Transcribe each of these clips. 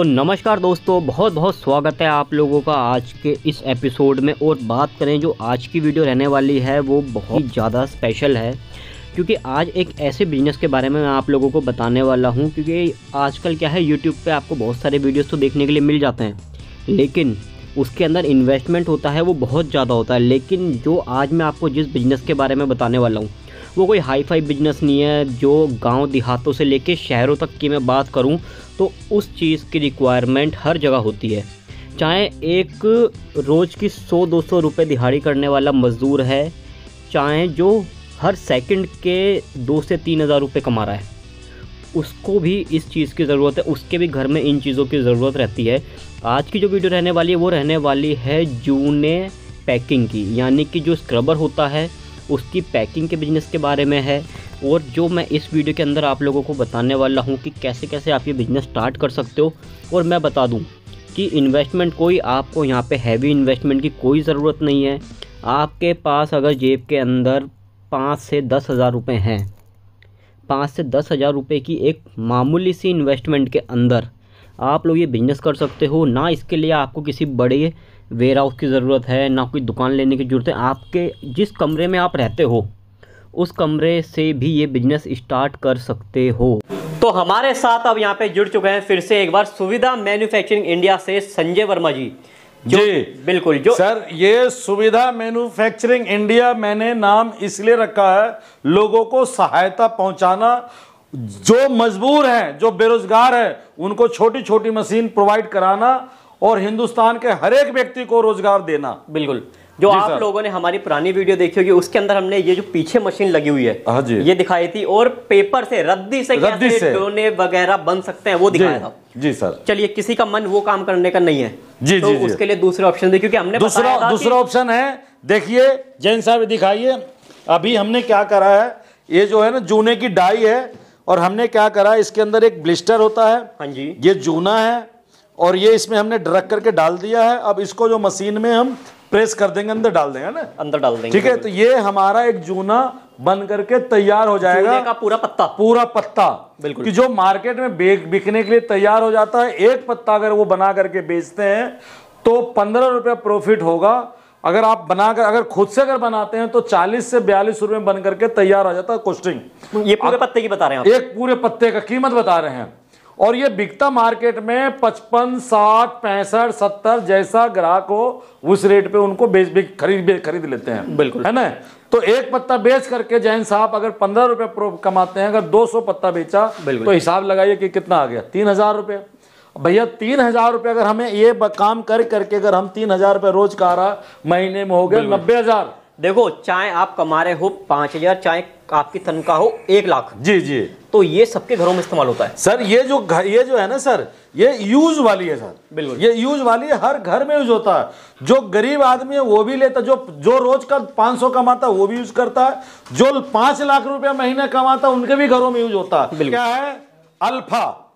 तो नमस्कार दोस्तों बहुत बहुत स्वागत है आप लोगों का आज के इस एपिसोड में। और बात करें जो आज की वीडियो रहने वाली है, वो बहुत ज़्यादा स्पेशल है। क्योंकि आज एक ऐसे बिज़नेस के बारे में मैं आप लोगों को बताने वाला हूँ, क्योंकि आजकल क्या है यूट्यूब पे आपको बहुत सारे वीडियोस तो देखने के लिए मिल जाते हैं। लेकिन उसके अंदर इन्वेस्टमेंट होता है, वो बहुत ज़्यादा होता है। लेकिन जो आज मैं आपको जिस बिज़नेस के बारे में बताने वाला हूँ, वो कोई हाई फाई बिज़नेस नहीं है। जो गाँव देहातों से लेके शहरों तक की मैं बात करूँ तो उस चीज़ की रिक्वायरमेंट हर जगह होती है। चाहे एक रोज़ की सौ, दो सौ रुपये दिहाड़ी करने वाला मज़दूर है, चाहे जो हर सेकंड के दो से तीन हज़ार रुपये कमा रहा है, उसको भी इस चीज़ की ज़रूरत है। उसके भी घर में इन चीज़ों की ज़रूरत रहती है। आज की जो वीडियो रहने वाली है, वो रहने वाली है जूने पैकिंग की, यानी कि जो स्क्रबर होता है उसकी पैकिंग के बिज़नेस के बारे में है और जो मैं इस वीडियो के अंदर आप लोगों को बताने वाला हूँ कि कैसे कैसे आप ये बिज़नेस स्टार्ट कर सकते हो और मैं बता दूँ कि इन्वेस्टमेंट कोई आपको यहाँ पे हैवी इन्वेस्टमेंट की कोई ज़रूरत नहीं है। आपके पास अगर जेब के अंदर पाँच से दस हज़ार रुपये हैं, पाँच से दस हज़ार रुपये की एक मामूली सी इन्वेस्टमेंट के अंदर आप लोग ये बिज़नेस कर सकते हो। ना इसके लिए आपको किसी बड़े वेयर हाउस की ज़रूरत है ना कोई दुकान लेने की ज़रूरत है। आपके जिस कमरे में आप रहते हो उस कमरे से भी ये बिज़नेस स्टार्ट कर सकते हो। तो हमारे साथ अब यहाँ पे जुड़ चुके हैं फिर से एक बार सुविधा मैन्युफैक्चरिंग इंडिया से संजय वर्मा जी। जो जी। बिल्कुल जो सर ये सुविधा मैन्युफैक्चरिंग इंडिया मैंने नाम इसलिए रखा है लोगों को सहायता पहुंचाना जो मजबूर हैं जो बेरोजगार हैं उनको छोटी छोटी मशीन प्रोवाइड कराना और हिंदुस्तान के हर एक व्यक्ति को रोज़गार देना बिल्कुल जो आप। लोगों ने हमारी पुरानी वीडियो देखी होगी उसके अंदर हमने ये जो पीछे मशीन लगी हुई है हाँ जी। ये दिखाई थी और पेपर से रद्दी से रद्दी कैसे से। डोने वगैरह बन सकते हैं वो दिखाया था जी सर चलिए किसी का मन वो काम करने का नहीं है जी, तो जी, जी। उसके लिए दूसरे ऑप्शन दे क्योंकि हमने दूसरा दूसरा ऑप्शन है देखिए जैन साहब दिखाइए अभी हमने क्या करा है ये जो है ना जूने की डाई है और हमने क्या करा है इसके अंदर एक ब्लिस्टर होता है। हाँ जी। ये जूना है और ये इसमें हमने रख करके डाल दिया है। अब इसको जो मशीन में हम प्रेस कर देंगे अंदर डाल देंगे ना? अंदर डाल देंगे ठीक है तो ये हमारा एक जूना बन करके तैयार हो जाएगा। का पूरा पत्ता। पूरा पत्ता। बिल्कुल। कि जो मार्केट में बिकने के लिए तैयार हो जाता है एक पत्ता अगर वो बना करके बेचते हैं तो पंद्रह रुपया प्रॉफिट होगा। अगर आप बनाकर अगर खुद से अगर बनाते हैं तो चालीस से बयालीस रुपए बन करके तैयार आ जाता है कोस्टिंग ये पूरे पत्ते की बता रहे हैं एक पूरे पत्ते का कीमत बता रहे हैं। और ये बिकता मार्केट में पचपन साठ पैंसठ सत्तर जैसा ग्राहक हो उस रेट पे उनको बेच बेच खरीद बेच खरीद लेते हैं। बिल्कुल। है ना? तो एक पत्ता बेच करके जैन साहब अगर पंद्रह रुपए कमाते हैं अगर दो सौ पत्ता बेचा। तो हिसाब लगाइए कि कितना आ गया? तीन हज़ार रुपये भैया तीन हज़ार रुपये अगर हमें ये काम कर करके अगर हम तीन हज़ार रुपये रोज का रहा महीने में हो गया नब्बे हज़ार। देखो चाहे आप कमा रहे हो पाँच हज़ार चाहे आपकी तनख्वाह हो एक लाख। जी जी। तो ये सबके घरों में इस्तेमाल होता है। सर ये जो घर ये जो है ना सर ये यूज़ वाली है सर। बिल्कुल। ये यूज़ वाली है हर घर में यूज़ होता है। जो गरीब आदमी है वो भी लेता जो जो रोज का 500 कमाता है वो भी यूज़ करता है। जो पाँच लाख रुपया महीने कमाता है उनके भी घरों में यूज़ होता है। क्या है? अल्फ़ा।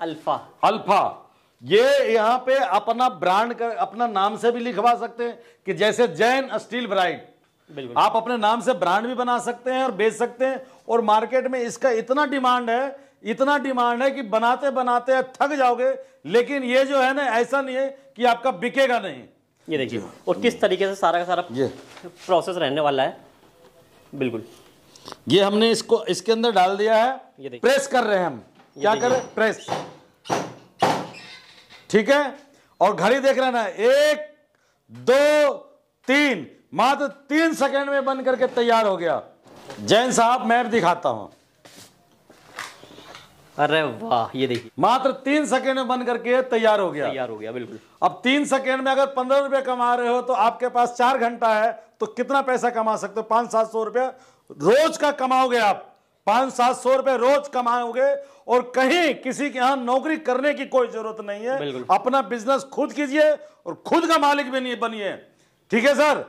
अल्फ़ा। अल्फ़ा। ये यहाँ पे अपना ब्रांड का अपना नाम से भी लिखवा सकते हैं कि जैसे जैन स्टील ब्राइट। बिल्कुल। आप अपने नाम से ब्रांड भी बना सकते हैं और बेच सकते हैं और मार्केट में इसका इतना डिमांड है इतना डिमांड है कि बनाते बनाते थक जाओगे लेकिन ये जो है ना ऐसा नहीं है कि आपका बिकेगा नहीं। ये देखिए और किस तरीके से सारा का सारा प्रोसेस रहने वाला है। बिल्कुल। ये हमने इसको इसके अंदर डाल दिया है। ये प्रेस कर रहे हैं हम। क्या कर प्रेस। ठीक है? और घड़ी देख रहे ना एक दो तीन मात्र तीन सेकंड में बन करके तैयार हो गया। जैन साहब मैं दिखाता हूँ। अरे वाह ये देखिए। मात्र तीन सेकंड में बन करके तैयार हो गया। तैयार हो गया बिल्कुल। अब तीन सेकंड में अगर पंद्रह रुपए कमा रहे हो तो आपके पास चार घंटा है तो कितना पैसा कमा सकते हो? पाँच सात सौ रुपया रोज का कमाओगे आप। पाँच सात सौ रुपए रोज कमाओगे और कहीं किसी के यहाँ नौकरी करने की कोई ज़रूरत नहीं है। अपना बिज़नेस खुद कीजिए और खुद का मालिक भी नहीं बनिए। ठीक है सर?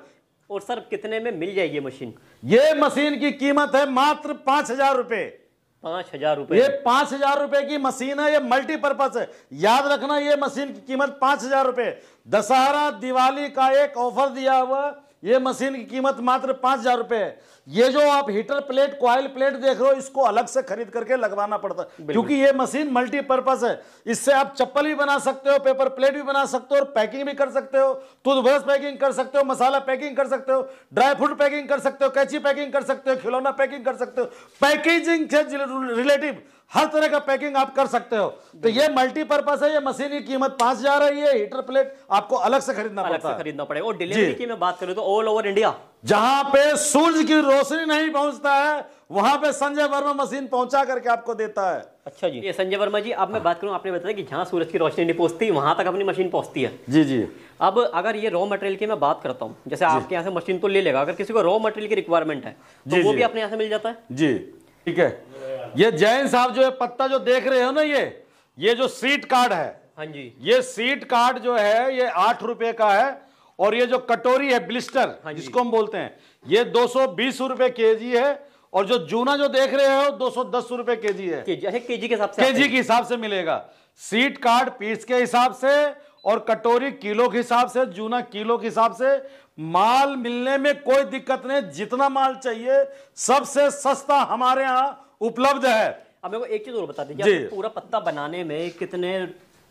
और सर कितने में मिल जाएगी मशीन ये मशीन की कीमत है मात्र पाँच हज़ार रुपए। पाँच हज़ार रुपए? ये पाँच हज़ार रुपए की मशीन है ये मल्टीपर्पज है। याद रखना ये मशीन की कीमत पाँच हज़ार रुपए। दशहरा दिवाली का एक ऑफ़र दिया हुआ ये मशीन की कीमत मात्र पाँच हज़ार रुपए है। ये जो आप हीटर प्लेट कॉयल प्लेट देख रहे हो इसको अलग से खरीद करके लगवाना पड़ता है। क्योंकि ये मशीन मल्टीपर्पज है। इससे आप चप्पल भी बना सकते हो पेपर प्लेट भी बना सकते हो और पैकिंग भी कर सकते हो। टूथब्रश पैकिंग कर सकते हो मसाला पैकिंग कर सकते हो ड्राई फ्रूट पैकिंग कर सकते हो कैची पैकिंग कर सकते हो खिलौना पैकिंग कर सकते हो। पैकेजिंग से रिलेटिव हर तरह का पैकिंग आप कर सकते हो। तो ये मल्टीपर्पज है ये मशीन की कीमत पाँच हज़ार है ये हीटर प्लेट आपको अलग से खरीदना पड़ता है। खरीदना पड़ेगा। और डिलीवरी की मैं बात करूँ तो ऑल ओवर इंडिया जहाँ पे सूरज की रोशनी नहीं पहुँचता है वहाँ पे संजय वर्मा मशीन पहुँचा करके आपको देता है। अच्छा जी। ये संजय वर्मा जी अब मैं बात करूँ आपने बताया कि जहाँ सूरज की रोशनी नहीं पहुँचती वहाँ तक अपनी मशीन पहुँचती है। जी जी। अब अगर ये रॉ मटेरियल की मैं बात करता हूँ जैसे आपके यहाँ से मशीन तो ले लेगा अगर किसी को रॉ मटेरियल की रिक्वायरमेंट है तो जी, वो जी। भी अपने यहाँ से मिल जाता है? जी ठीक है। ये जैन साहब जो है पत्ता जो देख रहे हो ना ये ये जो सीट कार्ड है हाँ जी। ये सीट कार्ड जो है ये आठ रुपए का है और ये जो कटोरी है ब्लिस्टर हाँ जिसको हम बोलते हैं ये दो सौ बीस रुपए के जी है और जो जूना जो देख रहे हो दो सौ दस रुपए के जी है। केजी अच्छा के हिसाब से केजी के हिसाब से मिलेगा। सीट कार्ड पीस के हिसाब से और कटोरी किलो के हिसाब से जूना किलो के हिसाब से माल मिलने में कोई दिक्कत नहीं जितना माल चाहिए सबसे सस्ता हमारे यहाँ उपलब्ध है। अब मेरे को एक चीज़ और बता दीजिए पूरा पत्ता बनाने में कितने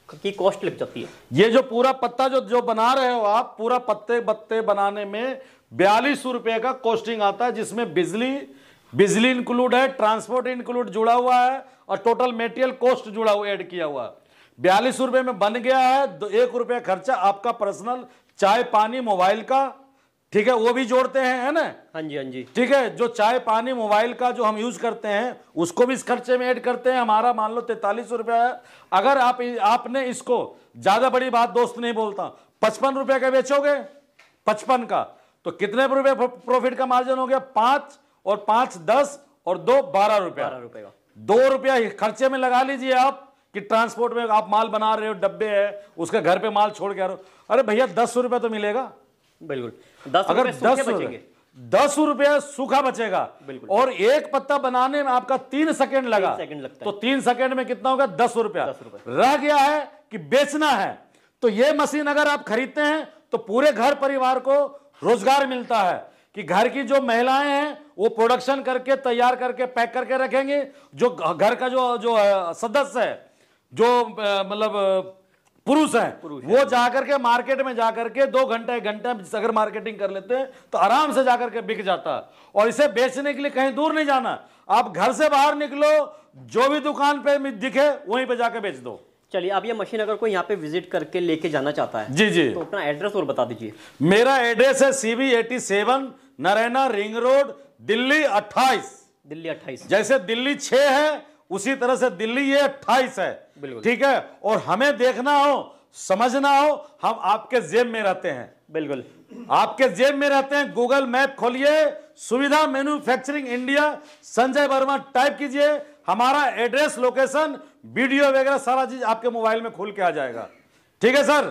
की कॉस्ट लग जाती है। ये जो पूरा पत्ता जो जो बना रहे हो आप, पूरा पत्ते बत्ते बनाने में बयालीस रुपए का कॉस्टिंग आता है, जिसमें बिजली बिजली इंक्लूड है ट्रांसपोर्ट इंक्लूड जुड़ा हुआ है, और टोटल मेटेरियल कॉस्ट जुड़ा हुआ ऐड किया हुआ बयालीस रुपए में बन गया है एक रुपया खर्चा आपका पर्सनल चाय, पानी मोबाइल का। ठीक है वो भी जोड़ते हैं है ना? हाँ जी हाँ जी। ठीक है जो चाय पानी मोबाइल का जो हम यूज़ करते हैं उसको भी इस खर्चे में ऐड करते हैं। हमारा मान लो तैतालीस रुपया है। अगर आप आपने इसको ज़्यादा बड़ी बात दोस्त नहीं बोलता पचपन रुपए का बेचोगे? पचपन का। तो कितने रुपए प्रॉफिट का मार्जिन हो गया? पाँच और पाँच दस और दो बारह रुपया। रुपए का। दो रुपया खर्चे में लगा लीजिए आप कि ट्रांसपोर्ट में आप माल बना रहे हो डब्बे है उसके घर पे माल छोड़ के आ रहे हो। अरे भैया दस रुपया तो मिलेगा। बिल्कुल। दस अगर दस बचेंगे। दस रुपया सूखा बचेगा। बिल्कुल। और एक पत्ता बनाने में आपका तीन सेकंड लगा। तीन सेकंड लगता तो तीन सेकंड में कितना होगा? दस रुपया। रह गया है कि बेचना है। तो ये मशीन अगर आप खरीदते हैं तो पूरे घर परिवार को रोज़गार मिलता है कि घर की जो महिलाएँ हैं वो प्रोडक्शन करके तैयार करके पैक करके रखेंगे। जो घर का जो जो सदस्य है जो मतलब पुरुष है। वो जाकर के मार्केट में जाकर के दो घंटे एक घंटे अगर मार्केटिंग कर लेते हैं तो आराम से जाकर के बिक जाता। और इसे बेचने के लिए कहीं दूर नहीं जाना। आप घर से बाहर निकलो जो भी दुकान पे दिखे वहीं पे जाकर बेच दो। चलिए अब ये मशीन अगर कोई यहाँ पे विज़िट करके लेके जाना चाहता है जी जी। तो अपना एड्रेस और बता दीजिए। मेरा एड्रेस है CB eighty seven Naraina ring road Delhi 28 Delhi अट्ठाईस। जैसे दिल्ली छह है उसी तरह से दिल्ली ये अट्ठाईस है। बिल्कुल। ठीक है? और हमें देखना हो समझना हो हम आपके जेब में रहते हैं। बिल्कुल। आपके जेब में रहते हैं गूगल मैप खोलिए Suvidha manufacturing India Sanjay Verma type कीजिए हमारा एड्रेस लोकेशन वीडियो वगैरह सारा चीज़ आपके मोबाइल में खोल के आ जाएगा। ठीक है सर